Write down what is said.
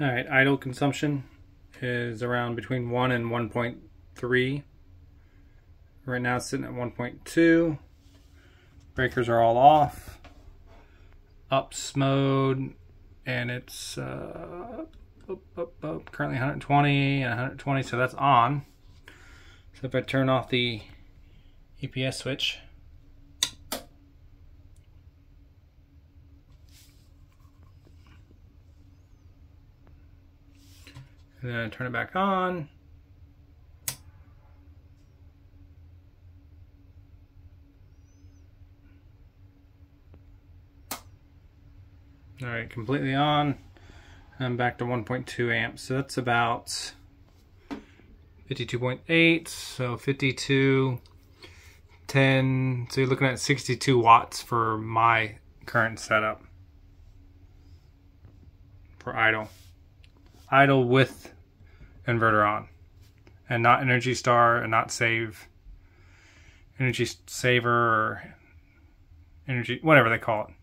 All right, idle consumption is around between 1 and 1.3. Right now it's sitting at 1.2. Breakers are all off. Ups mode, and it's uh, up, up, up, currently 120 and 120, so that's on. So if I turn off the EPS switch, and then turn it back on. All right, completely on. I'm back to 1.2 amps. So that's about 52.8. So 52, 10. So you're looking at 62 watts for my current setup for idle. Idle with inverter on and not Energy Star and not Save Energy Saver or Energy, whatever they call it.